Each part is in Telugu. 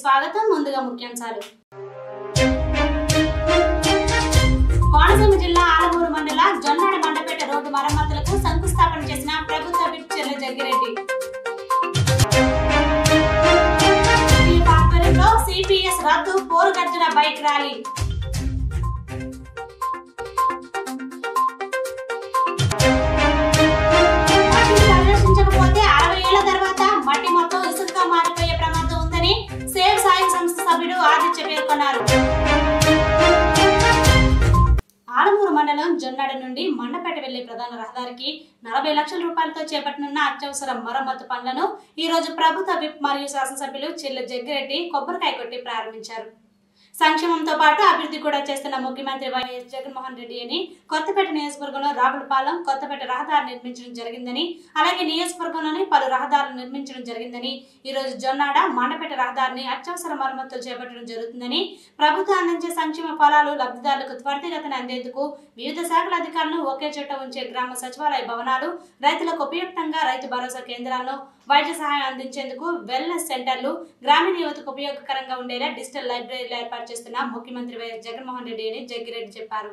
స్వాగతం ముందుగా ముఖ్యాంశాలు కోనసీమ జిల్లా ఆలమూరు మండల జొన్నాడ మండపేట రోడ్డు మరమ్మతులకు శంకుస్థాపన చేసిన ప్రభుత్వ విప్ చెర్ల జగ్గిరెడ్డి. సిపిఎస్ రద్దు పోరుగర్జన బైక్ ర్యాలీ. అరవై ఏళ్ళ తర్వాత మట్టి మొత్తం ఇసుకగా మారిన సాయం సంస్థ సభ్యుడు ఆదిత్య పేర్కొన్నారు. ఆలమూరు మండలం జొన్నాడ నుండి మండపేట వెళ్ళే ప్రధాన రహదారికి నలభై లక్షల రూపాయలతో చేపట్టనున్న అత్యవసర మరమ్మతు పనులను ఈ రోజు ప్రభుత్వ విప్ మరియు శాసనసభ్యులు చిల్ల జగ్గిరెడ్డి కొబ్బరికాయ కొట్టి ప్రారంభించారు. సంక్షేమంతో పాటు అభివృద్ధి కూడా చేస్తున్న ముఖ్యమంత్రి వైఎస్ జగన్మోహన్ రెడ్డి అని కొత్తపేట నియోజకవర్గంలో రాగులపాలెం కొత్తపేట రహదారి నిర్మించడం జరిగిందని అలాగే నియోజకవర్గంలోని పలు రహదారులు నిర్మించడం జరిగిందని ఈ రోజు జొన్నాడ మండపేట రహదారిని అత్యవసర మరమ్మతులు చేపట్టడం జరుగుతుందని ప్రభుత్వం అందించే సంక్షేమ ఫలాలు లబ్ధిదారులకు త్వరితగతిన అందేందుకు వివిధ శాఖల అధికారులను ఒకే చోట ఉంచే గ్రామ సచివాలయ భవనాలు రైతులకు ఉపయుక్తంగా రైతు భరోసా కేంద్రాలను వైద్య సహాయం అందించేందుకు వెల్నెస్ సెంటర్లు గ్రామీణ యువతకు ఉపయోగకరంగా ఉండేలా డిజిటల్ లైబ్రరీలు ఏర్పాటు చేస్తున్న ముఖ్యమంత్రి వైఎస్ జగన్మోహన్ రెడ్డి అని జగ్గిరెడ్డి చెప్పారు.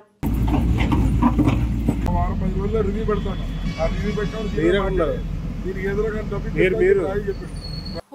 మీరే మీరు-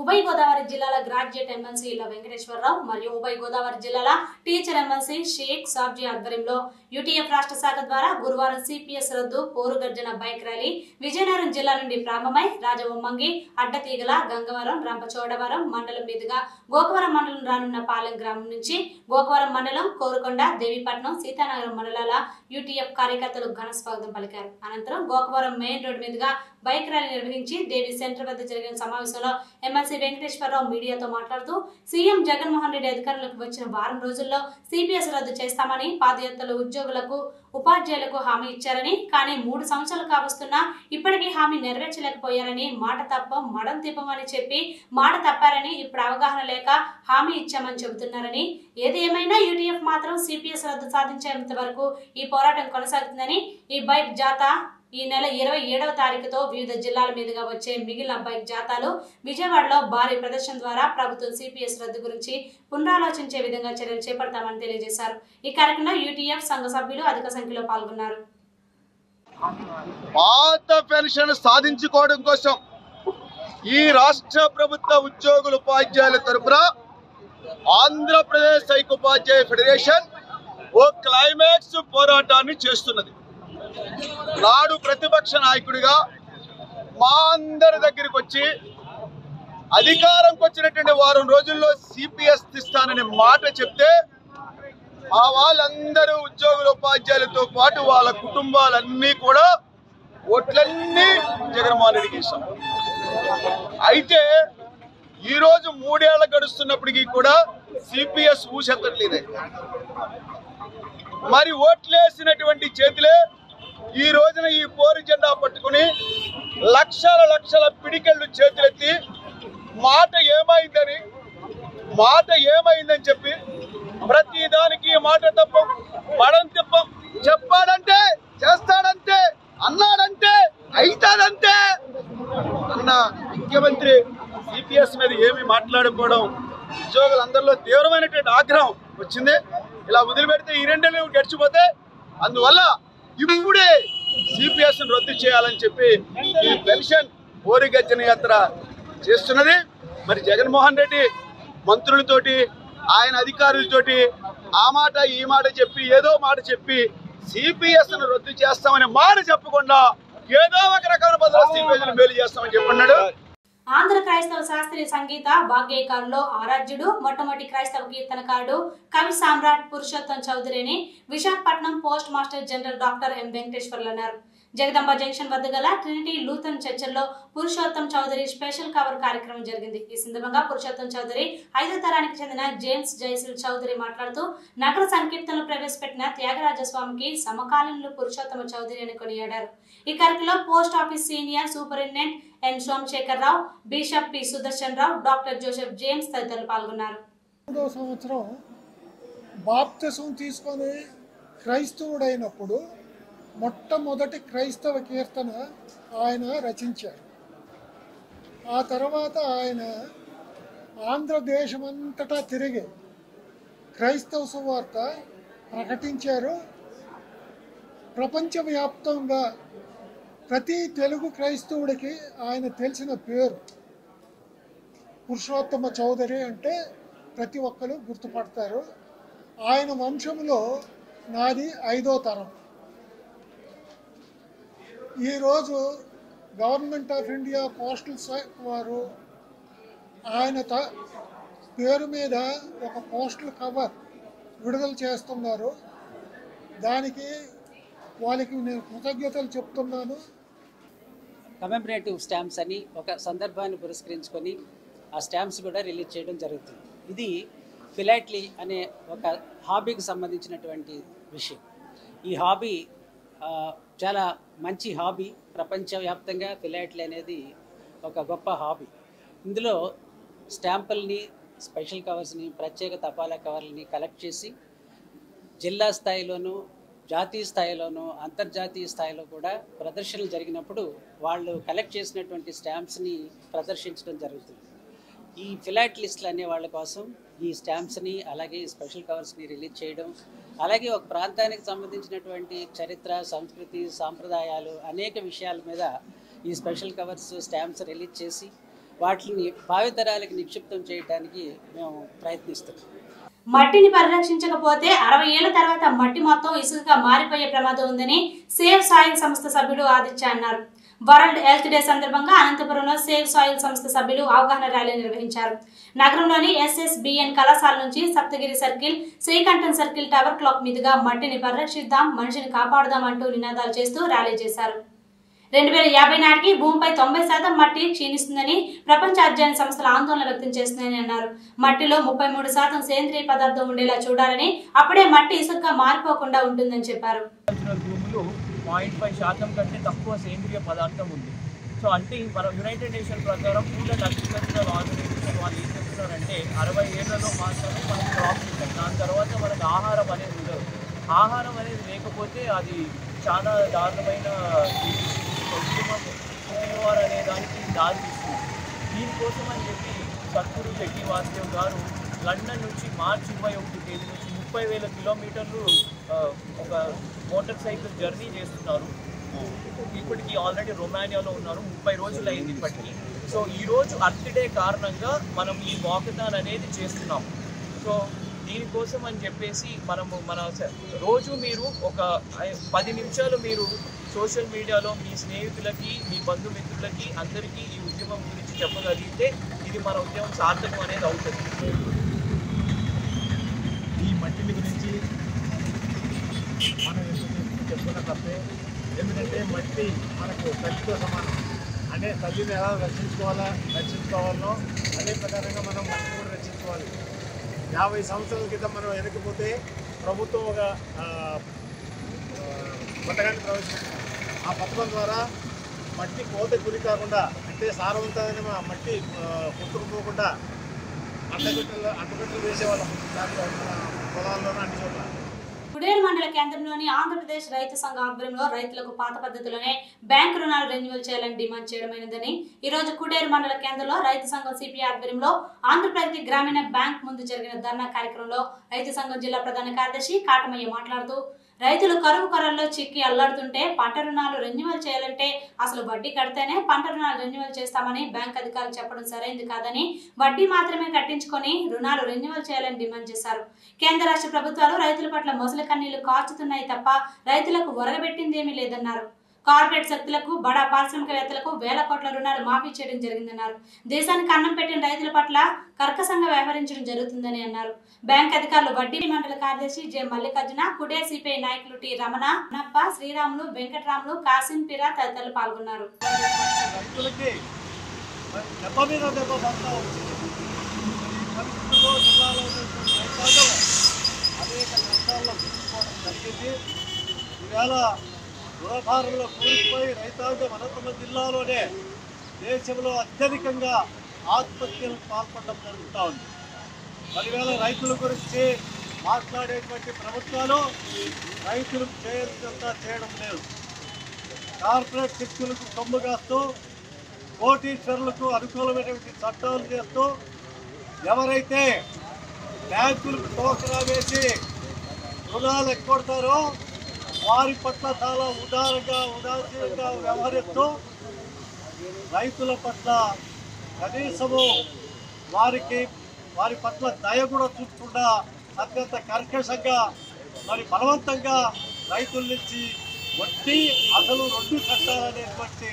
ఉభయ గోదావరి జిల్లాల గ్రాడ్యుయేట్ ఎమ్మెల్సీ ఇళ్ళ వెంకటేశ్వరరావు మరియు ఉభయ గోదావరి జిల్లాల టీచర్ ఎమ్మెల్సీ షేక్ సాబ్జీ ఆధ్వర్యంలో యూటీఎఫ్ రాష్ట్ర శాఖ ద్వారా గురువారం సిపిఎస్ రద్దు పోరుగర్జన బైక్ ర్యాలీ విజయనగరం జిల్లా నుండి ప్రారంభమై రాజవొమ్మంగి అడ్డతీగల గంగవరం రంపచోడవరం మండలం మీదుగా గోకవరం మండలం రానున్న పాలెం గ్రామం నుంచి గోకవరం మండలం కోరుకొండ దేవీపట్నం సీతానగరం మండలాల యూటీఎఫ్ కార్యకర్తలు ఘన స్వాగతం పలికారు. అనంతరం గోకవరం మెయిన్ రోడ్ మీదుగా బైక్ ర్యాలీ నిర్వహించి దేవి సెంటర్ వద్ద జరిగిన సమావేశంలో ఎమ్మెల్సీ వెంకటేశ్వరరావు మీడియాతో మాట్లాడుతూ సీఎం జగన్మోహన్ రెడ్డి అధికారులకు వచ్చిన వారం రోజుల్లో సిపిఎస్ రద్దు చేస్తామని పాదయాత్రలు ఉద్యోగులకు ఉపాధ్యాయులకు హామీ ఇచ్చారని కానీ మూడు సంవత్సరాలు కావస్తున్నా ఇప్పటికీ హామీ నెరవేర్చలేకపోయారని మాట తప్ప మడం తిప్పమని చెప్పి మాట తప్పారని ఇప్పుడు అవగాహన లేక హామీ ఇచ్చామని చెబుతున్నారని. ఏది ఏమైనా యూటీఎఫ్ మాత్రం సిపిఎస్ రద్దు సాధించేంత వరకు ఈ పోరాటం కొనసాగుతుందని ఈ బైక్ జాతా ఈ నెల ఇరవై ఏడవ తారీఖుతో వివిధ జిల్లాల మీదుగా వచ్చే మిగిలిన బైక్ జాతాలు విజయవాడలో భారీ ప్రదర్శన ద్వారా ప్రభుత్వం సిపిఎస్ రద్దు గురించి పునరాలోచించే విధంగా చర్యలు చేపడతామని తెలియజేశారు. ఈ కార్యక్రమంలో యూటీఎఫ్ సంఘ సభ్యులు అధిక సంఖ్యలో పాల్గొన్నారు. పాత పెన్షన్ సాధించుకోవడం కోసం ఈ రాష్ట్ర ప్రభుత్వ ఉద్యోగుల ఉపాధ్యాయుల తరపున ఆంధ్రప్రదేశ్ ఐక్యోపాధ్యాయ ఫెడరేషన్ ఓ క్లైమాక్స్ పోరాటాన్ని చేస్తున్నది. నాడు ప్రతిపక్ష నాయకుడిగా మా అందరి దగ్గరికి వచ్చి అధికారంకి వచ్చినటువంటి వారం రోజుల్లో సిపిఎస్ తీస్తాననే మాట చెప్తే ఆ వాళ్ళందరూ ఉద్యోగుల ఉపాధ్యాయులతో పాటు వాళ్ళ కుటుంబాలన్నీ కూడా ఓట్లన్నీ జగన్మోహన్ రెడ్డికి ఇస్తాం అయితే ఈ రోజు మూడేళ్ళ గడుస్తున్నప్పటికీ కూడా సిపిఎస్ ఊసెత్తట్లేదు. మరి ఓట్లేసినటువంటి చేతులే ఈ రోజున ఈ పోరు జెండా పట్టుకుని లక్షల లక్షల పిడికెళ్ళు చేతులెత్తి మాట ఏమైందని మాట ఏమైందని చెప్పి ప్రతి దానికి మాట తప్పం పడం తిప్పం. చెప్పాడంటే చేస్తాడంటే అన్నాడంటే అయితాడంటే. అన్న ముఖ్యమంత్రి సిపిఎస్ మీద ఏమి మాట్లాడుకోవడం ఉద్యోగులందరిలో తీవ్రమైనటువంటి ఆగ్రహం వచ్చింది. ఇలా వదిలిపెడితే ఈ రెండేళ్ళు గడిచిపోతే అందువల్ల ఇప్పుడే సిపిఎస్ రద్దు చేయాలని చెప్పి ఈ పెన్షన్ ఓరిగర్జన యాత్ర చేస్తున్నది. మరి జగన్మోహన్ రెడ్డి మంత్రులతోటి ఆయన అధికారులతోటి ఆ మాట ఈ మాట చెప్పి ఏదో మాట చెప్పి సిపిఎస్ను రద్దు చేస్తామని మాట చెప్పకుండా ఏదో ఒక రకమైన బదులు సిపిఎస్ మేలు చేస్తామని చెప్పన్నాడు. ఆంధ్ర క్రైస్తవ శాస్త్రీయ సంగీత వాగ్గేయకారులో ఆరాధ్యుడు మొట్టమొదటి క్రైస్తవ కీర్తనకారుడు కవి సామ్రాట్ Purushottam చౌదరిని Visakhapatnam post master general doctor M Venkateswarlu అన్నారు. జగదంబ జంక్షన్ వద్ద గల ట్రినిటీ లూథన్ చర్చల్లో పురుషోత్తం చౌదరి స్పెషల్ కవర్ కార్యక్రమం జరిగింది. ఈ సందర్భంగా పురుషోత్తం చౌదరి ఐదో తరానికి చెందిన జేమ్స్ జైసిల్ చౌదరి మాట్లాడుతూ నగర సంకీర్తనలు ప్రవేశపెట్టిన త్యాగరాజస్వామికి సమకాలీనులు పురుషోత్తమ చౌదరి అని కొనియాడారు. ఈ కార్యక్రమంలో post office senior superintendent N Somasekhar Rao bishop P Sudarshan Rao doctor Joseph James తదితరులు పాల్గొన్నారు. మూడో సంవత్సరం బాప్తిసం తీసుకొని క్రైస్తవుడైనప్పుడు మొట్టమొదటి క్రైస్తవ కీర్తన ఆయన రచించారు. ఆ తర్వాత ఆయన ఆంధ్రదేశమంతటా తిరిగి క్రైస్తవ సువార్త ప్రకటించారు. ప్రపంచవ్యాప్తంగా ప్రతి తెలుగు క్రైస్తవుడికి ఆయన తెలిసిన పేరు పురుషోత్తమ చౌదరి అంటే ప్రతి ఒక్కరు గుర్తుపడతారు. ఆయన వంశంలో నాది ఐదో తరం. ఈరోజు గవర్నమెంట్ ఆఫ్ ఇండియా పోస్టల్ శాఖ వారు ఆయన త పేరు మీద ఒక పోస్టల్ కవర్ విడుదల చేస్తున్నారు. దానికి వాళ్ళకి నేను కృతజ్ఞతలు చెప్తున్నాను. కమెమరేటివ్ స్టాంప్స్ అని ఒక సందర్భాన్ని పురస్కరించుకొని ఆ స్టాంప్స్ కూడా రిలీజ్ చేయడం జరుగుతుంది. ఇది ఫిలాట్లీ అనే ఒక హాబీకి సంబంధించినటువంటి విషయం. ఈ హాబీ చాలా మంచి హాబీ ప్రపంచవ్యాప్తంగా ఫిలాట్లీ అనేది ఒక గొప్ప హాబీ. ఇందులో స్టాంపుల్ని స్పెషల్ కవర్స్ని ప్రత్యేక తపాలా కవర్లని కలెక్ట్ చేసి జిల్లా స్థాయిలోనూ జాతీయ స్థాయిలోనూ అంతర్జాతీయ స్థాయిలో కూడా ప్రదర్శనలు జరిగినప్పుడు వాళ్ళు కలెక్ట్ చేసినటువంటి స్టాంప్స్ని ప్రదర్శించడం జరుగుతుంది. ఈ ఫిలాట్లిస్టులు అనే వాళ్ళ కోసం ఈ స్టాంప్స్ని అలాగే స్పెషల్ కవర్స్ని రిలీజ్ చేయడం అలాగే ఒక ప్రాంతానికి సంబంధించినటువంటి చరిత్ర సంస్కృతి సాంప్రదాయాలు అనేక విషయాల మీద ఈ స్పెషల్ కవర్స్ స్టాంప్స్ రిలీజ్ చేసి వాటిని భావితరాలకు నిక్షిప్తం చేయడానికి మేము ప్రయత్నిస్తున్నాం. మట్టిని పరిరక్షించకపోతే అరవై ఏళ్ళ తర్వాత మట్టి మొత్తం ఇసుకగా మారిపోయే ప్రమాదం ఉందని సేవ్ సాయిల్ సంస్థ సభ్యుడు ఆదిత్య అన్నారు. వరల్డ్ హెల్త్ డే సందర్భంగా అనంతపురంలో సేవ్ సాయిల్ సంస్థ సభ్యులు అవగాహన ర్యాలీ నిర్వహించారు. నగరంలోని ఎస్ఎస్బిఎన్ కళాశాల నుంచి Saptagiri circle Srikantan circle tower clock మీదుగా మట్టిని పరిరక్షిద్దాం మనిషిని కాపాడుదాం అంటూ నినాదాలు చేస్తూ ర్యాలీ చేశారు. రెండు వేల యాభై నాటికి భూమిపై తొంభై శాతం మట్టి క్షీణిస్తుందని ప్రపంచ అధ్యయన సంస్థలు ఆందోళన వ్యక్తం చేస్తున్నాయని అన్నారు. మట్టిలో ముప్పై మూడు శాతం సేంద్రియ పదార్థం ఉండేలా చూడాలని అప్పుడే మట్టి ఇసుకగా మారిపోకుండా ఉంటుందని చెప్పారు. పాయింట్ ఫైవ్ శాతం కంటే తక్కువ సేంద్రియ పదార్థం ఉంది. సో అంటే మన యునైటెడ్ నేషన్ ప్రకారం ఫుడ్ అండ్ అగ్రికల్చరల్ ఆర్గనైజేషన్ వాళ్ళు ఏం చెప్తున్నారంటే అరవై ఏళ్ళలో మాత్రమే మనకు క్రాప్స్ ఉంటాయి దాని తర్వాత మనకు ఆహారం అనేది ఉండదు. ఆహారం అనేది లేకపోతే అది చాలా దారుణమైన దానికి దారి దీనికోసం అని చెప్పి సద్గురు జగ్గి వాసుదేవ్ గారు లండన్ నుంచి మార్చి ఇరవై ఒకటి తేదీ నుంచి ముప్పై వేల కిలోమీటర్లు ఒక మోటార్ సైకిల్ జర్నీ చేస్తున్నారు. ఇప్పటికి ఆల్రెడీ రొమానియాలో ఉన్నారు. ముప్పై రోజులు అయింది ఇప్పటికి. సో ఈరోజు అర్త్ డే కారణంగా మనం ఈ వాకథాన్ అనేది చేస్తున్నాం. సో దీనికోసం అని చెప్పేసి మనము మన స- రోజు మీరు ఒక పది నిమిషాలు మీరు సోషల్ మీడియాలో మీ స్నేహితులకి మీ బంధుమిత్రులకి అందరికీ ఈ ఉద్యమం గురించి చెప్పగలిగితే ఇది మన ఉద్యమం సార్థకం అనేది అవుతుంది. ఈ మట్టిని గురించి మనం ఎందుకు చెప్పుకున్న తప్పే. ఎందుకంటే మట్టి మనకు తల్లితో సమానం. అనే తల్లిని ఎలా రక్షించుకోవాలా రక్షించుకోవాలనో అదే ప్రకారంగా మనం మట్టిని కూడా రక్షించుకోవాలి. యాభై సంవత్సరాల క్రితం మనం వెనకపోతే ప్రభుత్వం ఒక పథకాన్ని ప్రవేశపెట్టింది. ఆ పథకం ద్వారా మట్టి కోత గురి కాకుండా అంటే సారవంతమైన మట్టి కొట్టుకుపోకుండా అడ్డగట్టలు అడ్డగట్టలు వేసేవాళ్ళం. దాంట్లో పొలాల్లోనూ అన్ని చోట్ల. కుడేరు మండల కేంద్రంలోని ఆంధ్రప్రదేశ్ రైతు సంఘ ఆధ్వర్యంలో రైతులకు పాత పద్ధతిలోనే బ్యాంకు రుణాలు రెన్యువల్ చేయాలని డిమాండ్ చేయడమైనదని ఈ రోజు కుడేరు మండల కేంద్రంలో రైతు సంఘం సిపిఐ ఆధ్వర్యంలో ఆంధ్రప్రదేశ్ గ్రామీణ బ్యాంక్ ముందు జరిగిన ధర్నా కార్యక్రమంలో రైతు సంఘం జిల్లా ప్రధాన కార్యదర్శి కాటమయ్య మాట్లాడుతూ రైతులు కరువు కొరల్లో చిక్కి అల్లాడుతుంటే పంట రుణాలు రెన్యువల్ చేయాలంటే అసలు వడ్డీ కడితేనే పంట రుణాలు రెన్యువల్ చేస్తామని బ్యాంక్ అధికారులు చెప్పడం సరైంది కాదని వడ్డీ మాత్రమే కట్టించుకొని రుణాలు రెన్యువల్ చేయాలని డిమాండ్ చేశారు. కేంద్ర రాష్ట్ర ప్రభుత్వాలు రైతుల పట్ల మొసలి కన్నీళ్ళు కార్చుతున్నాయి తప్ప రైతులకు ఒరగబెట్టిందేమీ లేదన్నారు. కార్పొరేట్ శక్తులకు బడా పారిశ్రామికవేత్తలకు వేల కోట్ల రుణాలు మాఫీ చేయడం జరిగిందన్నారు. దేశానికి అన్నం పెట్టిన రైతుల పట్ల కర్కశంగా వ్యవహరించడం జరుగుతుందని అన్నారు. బ్యాంక్ అధికారులు వడ్డీ మండల కార్యదర్శి జె మల్లికార్జున కుడే సిపిఐ నాయకులు టి రమణ నప్ప శ్రీరాములు వెంకటరాములు కాసిం పిరా తదితరులు పాల్గొన్నారు. అనేక నష్టాల్లో జరిగింది. ఈవేళ రుణభారంలో కూలిపోయి రైతాంగం అనంతపురం జిల్లాలోనే దేశంలో అత్యధికంగా ఆత్మహత్యలకు పాల్పడడం జరుగుతూ ఉంది. పదివేల రైతుల గురించి మాట్లాడేటువంటి ప్రభుత్వాలు రైతులు చేయాల్సినంత చేయడం లేదు. కార్పొరేట్ శక్తులకు కొమ్ము కాస్తూ కోటీశ్వరులకు అనుకూలమైనటువంటి చట్టాలు చేస్తూ ఎవరైతే బ్యాంకులకు టోకరా వేసి రుణాలు ఎక్కొడతారో వారి పట్ల చాలా ఉదారంగా ఉదాసీనంగా వ్యవహరిస్తూ రైతుల పట్ల కనీసము వారికి వారి పట్ల దయ కూడా చూపకుండా అత్యంత కర్కశంగా మరి బలవంతంగా రైతుల నుంచి వడ్డీ అసలు రెండు కట్టాలనేటువంటి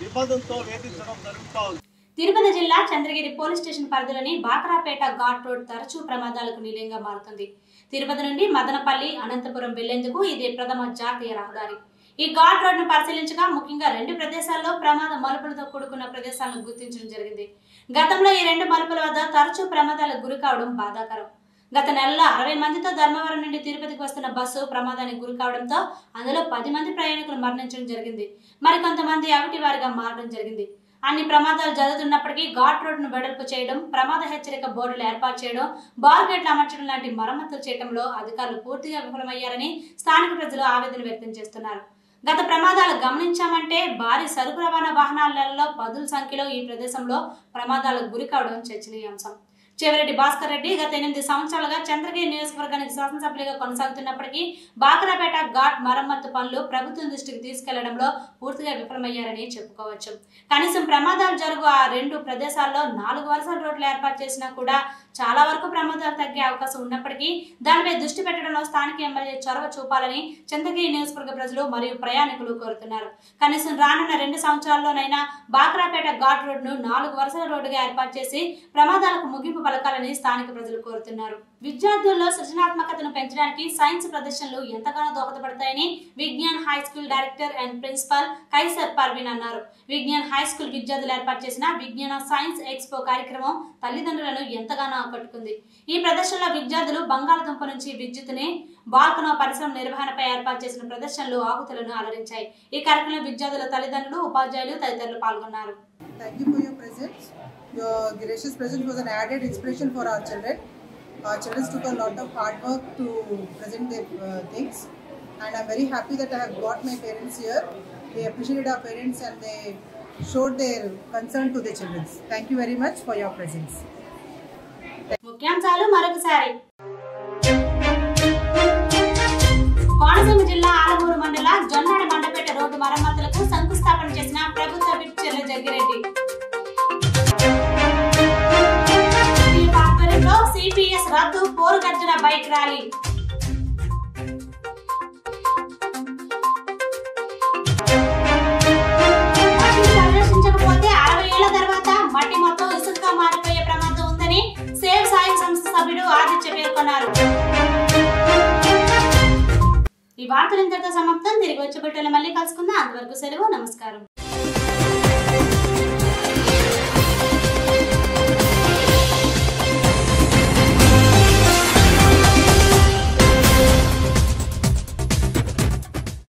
నిబంధనతో వేధించడం జరుగుతూ ఉంది తిరుపతి జిల్లా చంద్రగిరి పోలీస్ స్టేషన్ పరిధిలోని బాకరాపేట ఘాట్ రోడ్ తరచూ ప్రమాదాలకు నిలయంగా మారుతుంది. తిరుపతి నుండి మదనపల్లి అనంతపురం వెళ్ళేందుకు ఇది ప్రథమ జాతీయ రహదారి. ఈ ఘాట్ రోడ్ను పరిశీలించగా ముఖ్యంగా రెండు ప్రదేశాల్లో ప్రమాద మలుపులతో కూడుకున్న ప్రదేశాలను గుర్తించడం జరిగింది. గతంలో ఈ రెండు మలుపుల వద్ద తరచూ ప్రమాదాలకు గురి కావడం బాధాకరం. గత నెలలో అరవై మందితో ధర్మవరం నుండి తిరుపతికి వస్తున్న బస్సు ప్రమాదానికి గురి కావడంతో అందులో పది మంది ప్రయాణికులు మరణించడం జరిగింది. మరికొంతమంది అవిటి వారిగా మారడం జరిగింది. అన్ని ప్రమాదాలు జరుగుతున్నప్పటికీ ఘాట్ రోడ్ను వెడల్పు చేయడం ప్రమాద హెచ్చరిక బోర్డులు ఏర్పాటు చేయడం బార్గేట్లు అమర్చడం లాంటి మరమ్మతులు చేయడంలో అధికారులు పూర్తిగా విఫలమయ్యారని స్థానిక ప్రజలు ఆవేదన వ్యక్తం చేస్తున్నారు. గత ప్రమాదాలు గమనించామంటే భారీ సరుకు రవాణా వాహనాలలో పదుల సంఖ్యలో ఈ ప్రదేశంలో ప్రమాదాలకు గురి కావడం చర్చనీయాంశం. చెవిరెడ్డి భాస్కర్ రెడ్డి గత ఎనిమిది సంవత్సరాలుగా చంద్రగిరి నియోజకవర్గానికి శాసనసభ్యులుగా కొనసాగుతున్నప్పటికీ బాకరాపేట ఘాట్ మరమ్మత్తు పనులు ప్రభుత్వం దృష్టికి తీసుకెళ్ళడంలో పూర్తిగా విఫలమయ్యారని చెప్పుకోవచ్చు. కనీసం ప్రమాదాలు జరుగు ఆ రెండు ప్రదేశాల్లో నాలుగు వరుసల రోడ్లు ఏర్పాటు చేసినా కూడా చాలా వరకు ప్రమాదాలు తగ్గే అవకాశం ఉన్నప్పటికీ దానిపై దృష్టి పెట్టడంలో స్థానిక ఎమ్మెల్యే చొరవ చూపాలని చంద్రగిరి నియోజకవర్గ ప్రజలు మరియు ప్రయాణికులు కోరుతున్నారు. కనీసం రానున్న రెండు సంవత్సరాల్లోనైనా బాక్రాపేట ఘాట్ రోడ్ను నాలుగు వరుసల రోడ్డుగా ఏర్పాటు చేసి ప్రమాదాలకు ముగింపు పలకాలని స్థానిక ప్రజలు కోరుతున్నారు. విద్యార్థుల్లో సృజనాత్మకతను పెంచడానికి సైన్స్ ప్రదర్శనలు ఎంతగానో దోహదపడతాయని Vignan high school director and principal Kaiser Parveen అన్నారు విజ్ఞాన్ హై స్కూల్ విద్యార్థులు ఏర్పాటు చేసిన విజ్ఞాన సైన్స్ ఎక్స్పో కార్యక్రమం తల్లిదండ్రులను ఎంతగానో ఆకట్టుకుంది ఈ ప్రదర్శనలో విద్యార్థులు బంగాళదుంప నుంచి విద్యుత్ని బాల్కనో పరిశ్రమ నిర్వహణపై ఏర్పాటు చేసిన ప్రదర్శనలు ఆకుతులను అలరించాయి ఈ కార్యక్రమంలో విద్యార్థుల తల్లిదండ్రులు ఉపాధ్యాయులు తదితరులు పాల్గొన్నారు Thank you for your presence. Your gracious presence was an added inspiration for our children. Our children took a lot of hard work to present their uh, things, and I'm very happy that I have brought my parents here. They appreciated our parents and they showed their concern to their children. Thank you very much for your presence. ముఖ్యాంశాలు మరొకసారి రద్దు బైక్ ర్యాలీ అరవై ఏళ్ళ తర్వాత మట్టి మొత్తం ఇసుకగా మారిపోయే ప్రమాదం ఉందని సేవ్ సాయి సంస్థ సభ్యుడు ఆదిత్య పేర్కొన్నారు. ఈ వార్తలు ఇంతటితో సమాప్తం. తిరిగి వచ్చే బిడ్డలు మళ్ళీ కలుసుకుందాం. అంతవరకు సెలవు నమస్కారం.